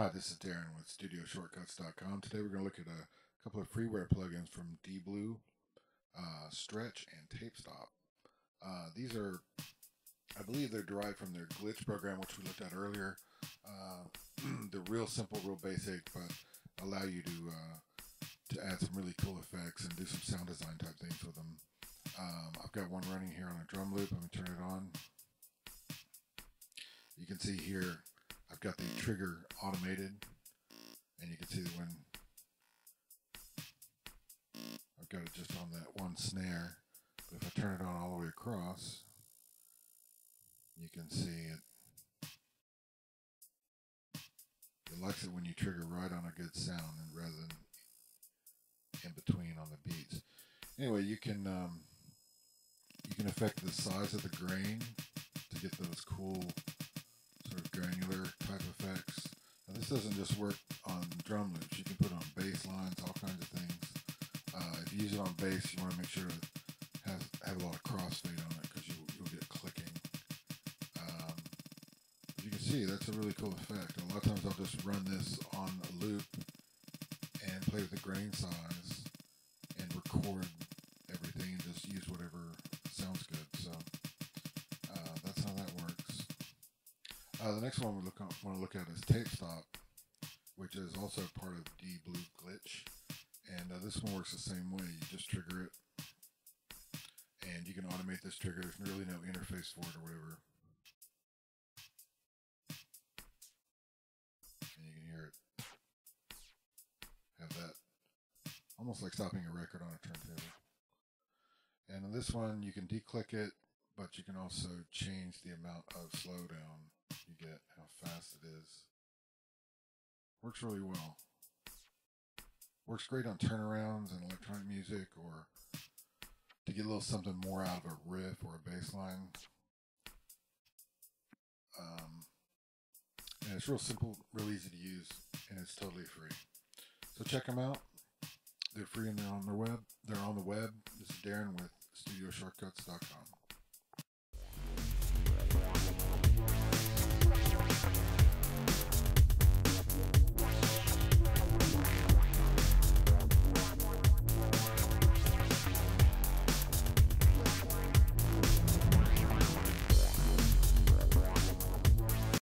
Hi, this is Darren with StudioShortcuts.com. Today we're going to look at a couple of freeware plugins from dBlue, uh, Stretch, and TapeStop. Uh, these are, I believe they're derived from their glitch program, which we looked at earlier. Uh, they're real simple, real basic, but allow you to uh, to add some really cool effects and do some sound design type things with them. Um, I've got one running here on a drum loop. I'm going to turn it on. You can see here I've got the trigger automated, and you can see when I've got it just on that one snare. But if I turn it on all the way across, you can see it. It likes it when you trigger right on a good sound and rather than in between on the beats. Anyway, you can um, you can affect the size of the grain to get those cool doesn't just work on drum loops. You can put it on bass lines, all kinds of things. Uh, if you use it on bass, you want to make sure it has have a lot of crossfade on it because you'll, you'll get clicking. Um, you can see, that's a really cool effect. A lot of times I'll just run this on a loop and play with the grain size and record everything and just use whatever Uh, the next one we look want to look at is Tape Stop, which is also part of dBlue Glitch, and uh, this one works the same way. You just trigger it, and you can automate this trigger. There's really no interface for it or whatever. And you can hear it have that almost like stopping a record on a turntable. And in this one, you can declick it, but you can also change the amount of slowdown you get, how fast it is. Works really well. Works great on turnarounds and electronic music or to get a little something more out of a riff or a bass line. Um, and it's real simple, real easy to use, and it's totally free. So check them out. They're free and they're on their web. They're on the web. This is Darren with StudioShortcuts.com.